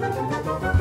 Música